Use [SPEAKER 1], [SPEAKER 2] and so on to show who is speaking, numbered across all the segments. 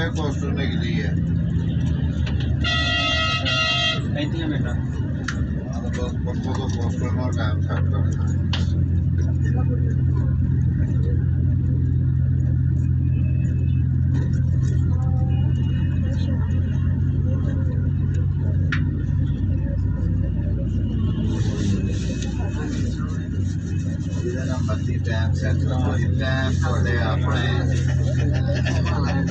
[SPEAKER 1] ہے کوسٹر میں کی لئی ہے ਇਹ
[SPEAKER 2] ਤੀਆਂ ਬੇਟਾ
[SPEAKER 1] ਆਹ ਬੱਸ ਬੱਸ ਕੋਸਟਰ ਨਾਲ ਟਾਈਮ ਸੈੱਟ ਕਰਨਾ ਹੈ ਜਿਹੜਾ ਨੰਬਰ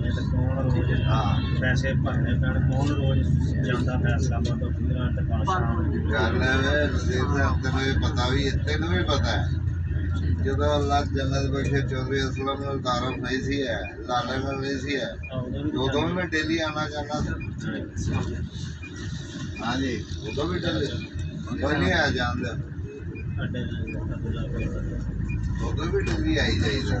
[SPEAKER 1] ਆਪਣੇ ਤੇ
[SPEAKER 2] ਕੌਣ ਰੋਜ਼
[SPEAKER 1] ਹਾਂ।
[SPEAKER 2] ਪੈਸੇ ਭਰਨੇ ਪੈਣ ਕੌਣ ਰੋਜ਼ ਜਾਂਦਾ ਫੈਸਲਾ ਬੰਦ ਤੇ ਦੁਕਾਨ ਸ਼ਾਮ ਨੂੰ।
[SPEAKER 1] ਗੱਲ ਹੈ ਵੇ ਰਸੀਦ ਸਾਹਿਬ ਤੈਨੂੰ ਵੀ ਪਤਾ ਵੀ ਹੈ, ਤੈਨੂੰ ਵੀ ਪਤਾ ਹੈ ਜਦੋਂ ਅੱਲਾ ਜਨਤ ਬਖਸ਼ੇ ਚੌਧਰੀ ਅਸਲਮ ਨਾਲ ਤਾਰਫ ਨਹੀਂ ਸੀ ਹੈ ਲਾਲੇ ਨਾਲ ਨਹੀਂ ਸੀ ਹੈ ਦੋ ਉਦੋਂ ਵੀ ਉਦੋਂ ਮੈਂ ਡੇਲੀ ਆਣਾ ਜਾਣਾ ਸੀ ਹਾਂਜੀ ਦੋ ਵੀ ਡੇਲੀ ਕੋਈ ਨਹੀਂ ਆ ਜਾਂਦਾ
[SPEAKER 2] ਸਾਡੇ
[SPEAKER 1] ਨਾਲ ਬਹੁਤ
[SPEAKER 2] ਬੁਰਾ
[SPEAKER 3] ਹੋਇਆ। ਵੀ
[SPEAKER 4] ਡੇਲੀ
[SPEAKER 1] ਆਈ ਜਾਈਦਾ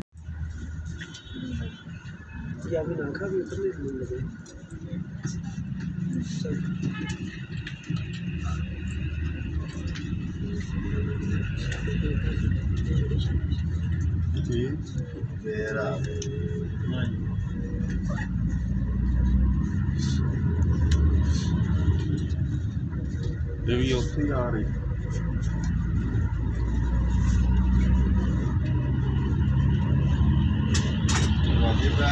[SPEAKER 4] ڈانکا بھی اترنے لگے
[SPEAKER 1] جی۔ ہاں جی۔ آ رہی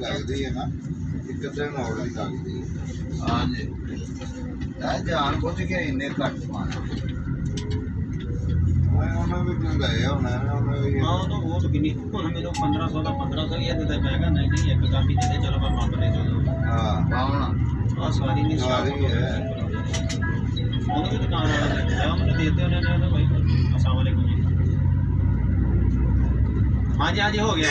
[SPEAKER 1] ਲੱਗਦੀ ਹੈ ਨਾ ਇੱਕ ਅੱਧੇ ਮੋੜ ਦੀ ਲੱਗਦੀ ਹੈ ਹਾਂ ਜੀ ਇਹ ਜਾਣ ਬੁੱਝ ਕੇ ਇੰਨੇ ਘੱਟ ਪਾਣਾ ਉਹਨਾਂ ਵੀ ਮੰਗਾਇਆ ਹੋਣਾ ਉਹਨਾਂ ਵੀ
[SPEAKER 2] ਹਾਂ ਉਹ ਤਾਂ ਬਹੁਤ ਕਿੰਨੀ ਹੁਣ ਮੇਰੇ 1500 ਦਾ 1500 ਹੀ ਤੇ ਮੈਂ ਕਹਿੰਦਾ ਨਹੀਂ ਨਹੀਂ ਇੱਕ ਕਾਪੀ ਦੇ ਦੇ ਚਲੋ ਮੈਂ ਮੰਨ ਲੈ ਜੋ
[SPEAKER 1] ਹਾਂ ਹੁਣ
[SPEAKER 2] ਆ ਸਾਰੀ ਨਹੀਂ
[SPEAKER 1] ਸਾਰੀ ਹੈ
[SPEAKER 2] ਉਹਨੂੰ ਵੀ ਦੁਕਾਨ ਵਾਲਾ ਲੈ ਗਿਆ ਉਹਨੂੰ ਦੇ ਦਿੱਤੇ ਉਹਨਾਂ ਨੇ ਭਾਈ ਅਸਲਾਮ ਵਾਲੇਕੁਮ ਜੀ ਹਾਂਜੀ ਹਾਂਜੀ ਹੋ ਗਿਆ